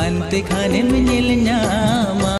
പൻ തിഖാനെ ഞാൻ